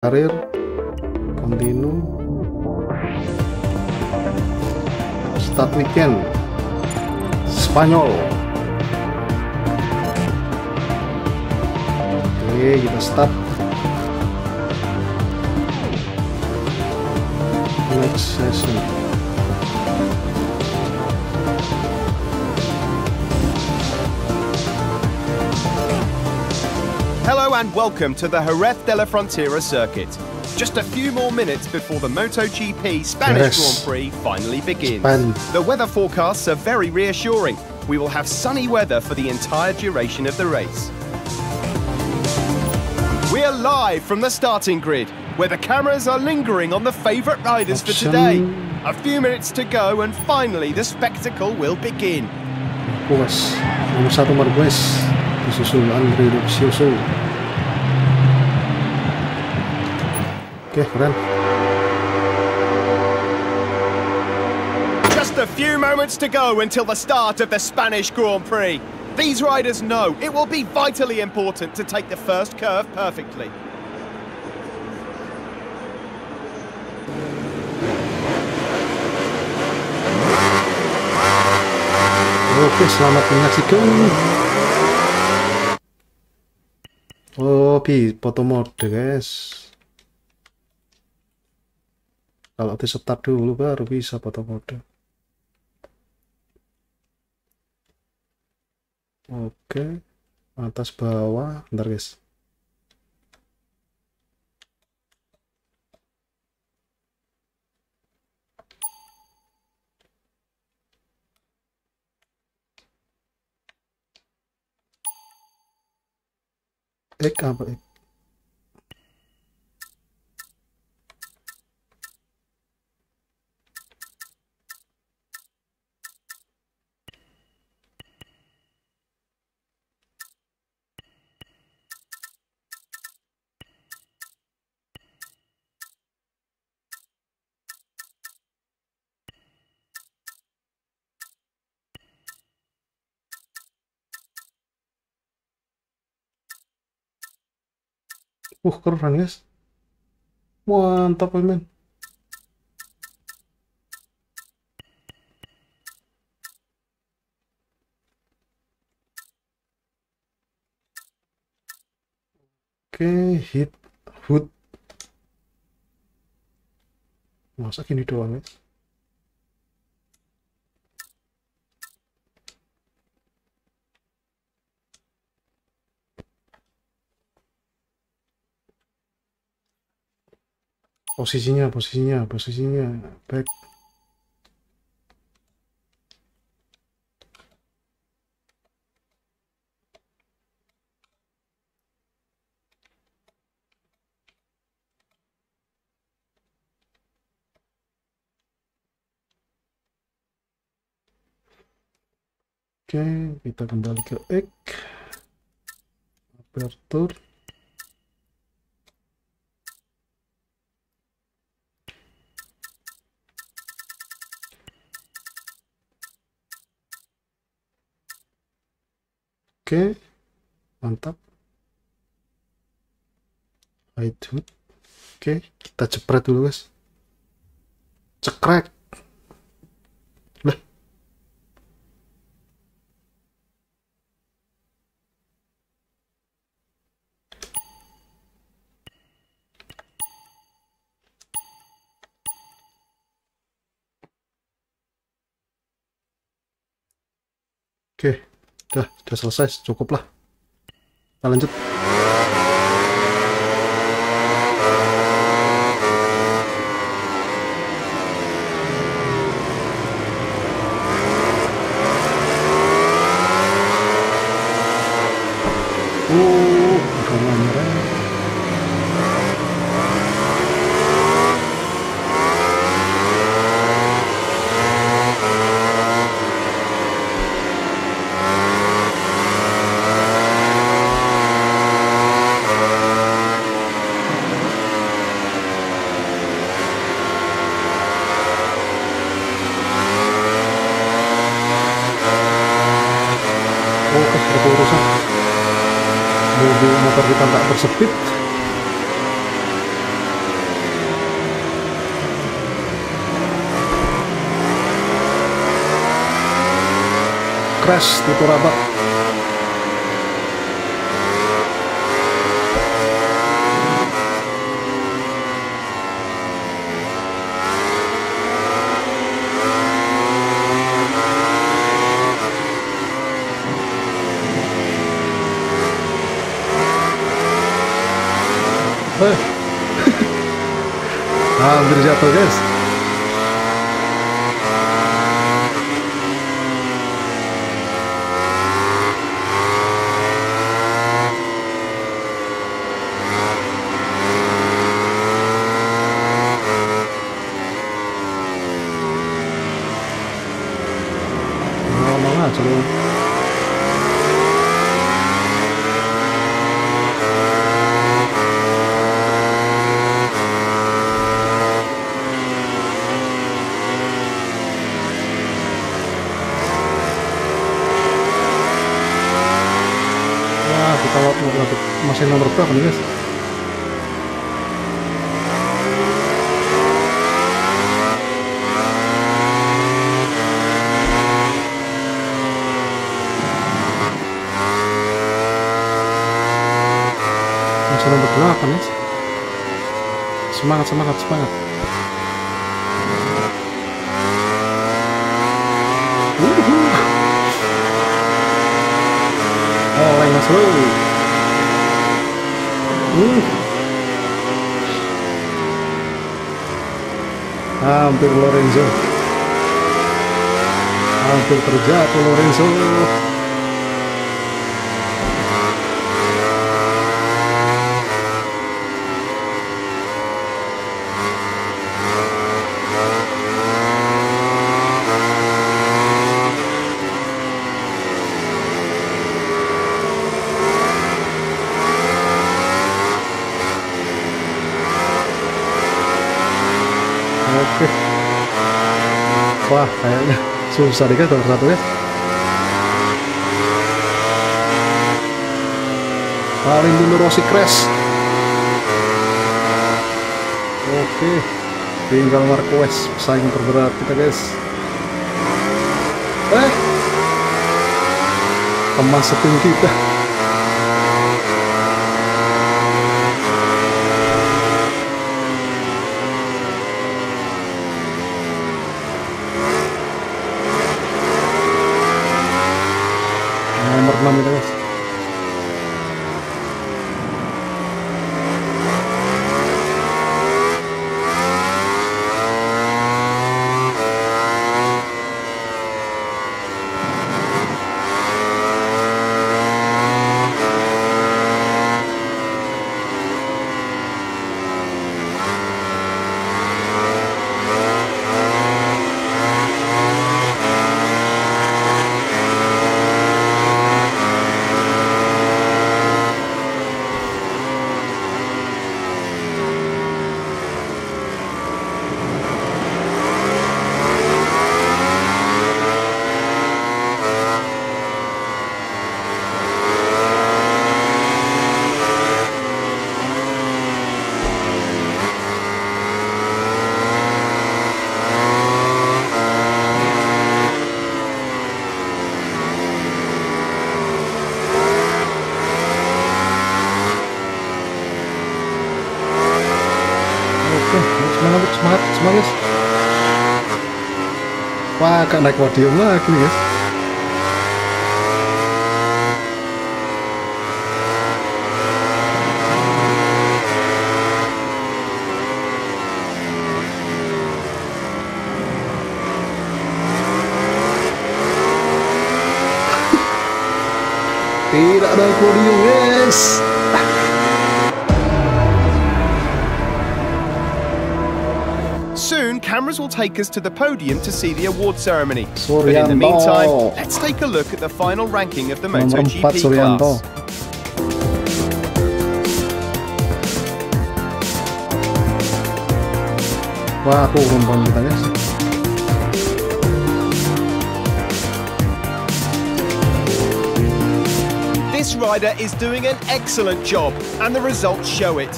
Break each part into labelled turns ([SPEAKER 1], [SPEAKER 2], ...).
[SPEAKER 1] karir continue start weekend Spanyol. Oke kita start. Next session
[SPEAKER 2] Hello and welcome to the Jerez de la Frontera circuit. Just a few more minutes before the MotoGP Spanish
[SPEAKER 1] Yes.
[SPEAKER 2] Grand Prix finally begins.
[SPEAKER 1] Span.
[SPEAKER 2] The weather forecasts are very reassuring. We will have sunny weather for the entire duration of the race. We are live from the starting grid, where the cameras are lingering on the favourite riders for today. A few minutes to go, and finally the spectacle will begin.
[SPEAKER 1] Pues, vamos Marquez nomor satu Marquez disusul Andre Dovizioso oke keren
[SPEAKER 2] Just a few moments to go until the start of the Spanish Grand Prix. These riders know it will be vitally important to take the first curve perfectly.
[SPEAKER 1] Oke, selamat menyaksikan. Oh, foto mode, guys. Kalau di start dulu baru bisa foto mode. Oke, atas bawah, bentar guys. Ek apa ek? Uh, keren guys. Mantap, men. Oke, hit hood. Masa gini doang, guys? Posisinya, posisinya, posisinya. Back. Oke, kita kembali ke egg. Aperture. Oke, mantap. Hood. Oke, kita cepret dulu guys. Cekrek. Oke, udah, udah selesai, cukup lah. Kita lanjut. motor kita tidak bersepit crash di rapat Eh. Hampir jatuh guys. Ngomong aja lu. Wah, kita mau mau dapet masih nomor berapa nih guys? Masih nomor delapan ya? Semangat, semangat, semangat. Oleh mas lu. Hampir Lorenzo. Hampir terjatuh Lorenzo. Oke. Wah, kayaknya susah guys nomor satu ya. Paling dulu Rossi crash. Oke. Tinggal Marquez pesaing terberat kita guys. Eh. Teman setim kita. Nomor 6 itu guys. Oke, semangat, semangat. Wah, kak naik podium lagi nih guys. Tidak ada podium guys.
[SPEAKER 2] Cameras will take us to the podium to see the award ceremony. But in the meantime, let's take a look at the final ranking of the
[SPEAKER 1] Nomor 4
[SPEAKER 2] MotoGP class.
[SPEAKER 1] Wah, turun poin kita.
[SPEAKER 2] This rider is doing an excellent job, and the results show it.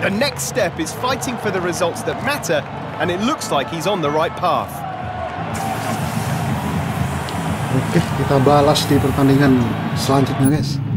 [SPEAKER 2] The next step is fighting for the results that matter, and it looks like he's on the right path.
[SPEAKER 1] Oke, kita balas di pertandingan selanjutnya guys.